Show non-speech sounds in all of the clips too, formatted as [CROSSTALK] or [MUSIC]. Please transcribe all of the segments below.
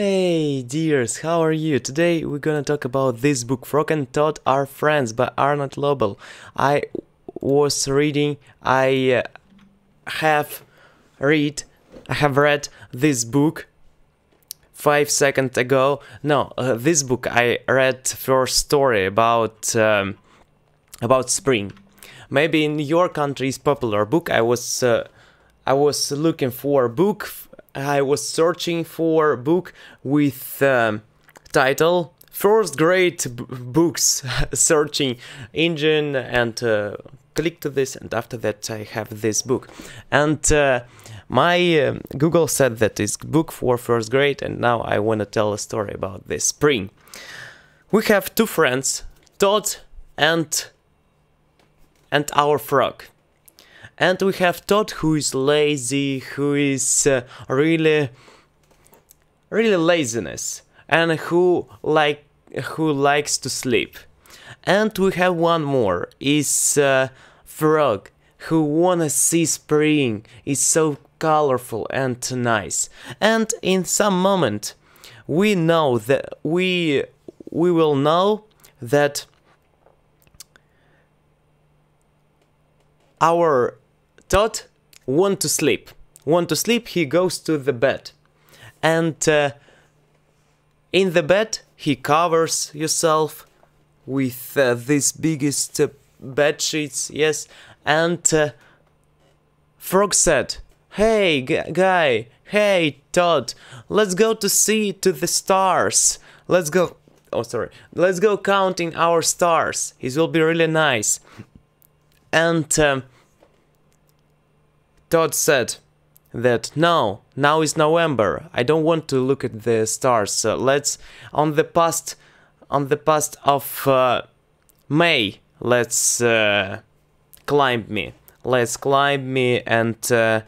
Hey dears, how are you? Today we're gonna talk about this book Frog and Toad Are Friends by Arnold Lobel. I was reading, I uh, have read, I have read this book five seconds ago. No, uh, this book I read first story about um, about spring. Maybe in your country is popular book. I was uh, I was looking for a book I was searching for a book with um, title first grade books [LAUGHS] searching engine and uh, click to this and after that I have this book and uh, my uh, Google said that it's book for first grade and now I want to tell a story about this spring. We have two friends, Todd and and our frog and we have Toad who is lazy, who is uh, really, really laziness, and who like who likes to sleep. And we have one more, is uh, Frog, who wanna see spring, is so colorful and nice. And in some moment, we know that we we will know that our Toad want to sleep. Want to sleep, he goes to the bed. And uh, in the bed, he covers himself with uh, these biggest uh, bed sheets, yes. And uh, Frog said, Hey, guy, hey, Todd, let's go to see to the stars. Let's go. Oh, sorry. Let's go counting our stars. It will be really nice. And um, Toad said that no, now is November. I don't want to look at the stars. Uh, let's on the past on the past of uh, May. Let's uh, climb me. Let's climb me and uh,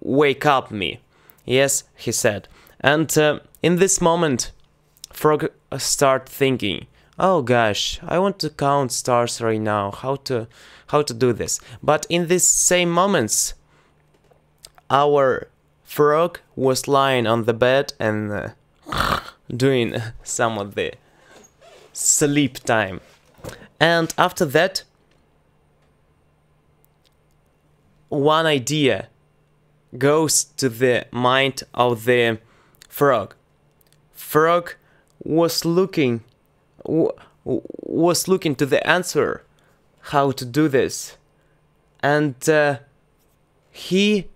wake up me. Yes, he said. And uh, in this moment, Frog start thinking. Oh gosh, I want to count stars right now. How to how to do this. But in these same moments, our frog was lying on the bed and uh, doing some of the sleep time. And after that, one idea goes to the mind of the frog. Frog was looking was looking to the answer how to do this. And uh, he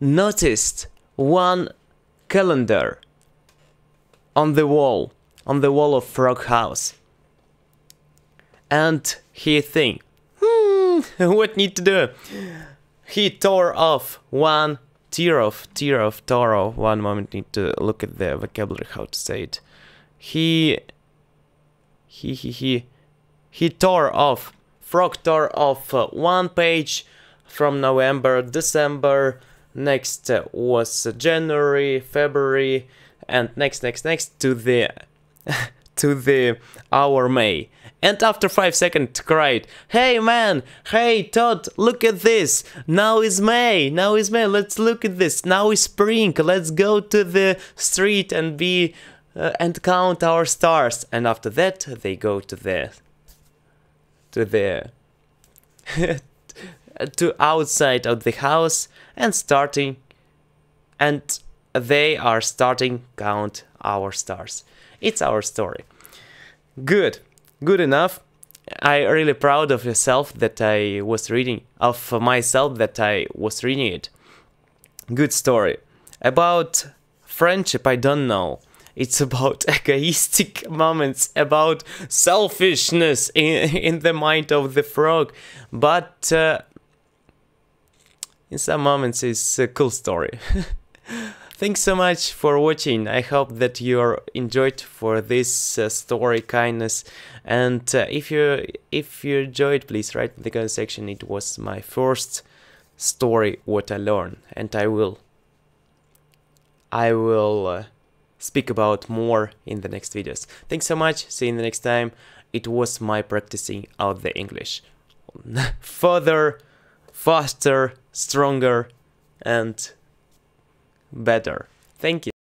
noticed one calendar on the wall, on the wall of Frog House. And he think, hmm, [LAUGHS] what need to do? He tore off one tear of tear of tore One moment, need to look at the vocabulary how to say it. He, he, he, he, he tore off Frogtor of uh, one page from November, December, next uh, was January, February, and next, next, next to the [LAUGHS] to the hour May. And after 5 seconds cried, Hey man, hey todd! Look at this, now is May, now is May, let's look at this, now is spring, let's go to the street and be uh, and count our stars. And after that they go to the to the [LAUGHS] to outside of the house and starting and they are starting count our stars. It's our story. Good. Good enough. I really proud of yourself that i was reading of myself that i was reading it. Good story. About friendship i don't know it's about [LAUGHS] egoistic moments, about selfishness in, in the mind of the frog. But uh, in some moments, it's a cool story. [LAUGHS] Thanks so much for watching. I hope that you enjoyed for this uh, story kindness. And uh, if you if you enjoyed, please write in the comment section. It was my first story what I learned, and I will I will. Uh, speak about more in the next videos. Thanks so much, see you in the next time. It was my practicing out the English. [LAUGHS] Further, faster, stronger and better. Thank you.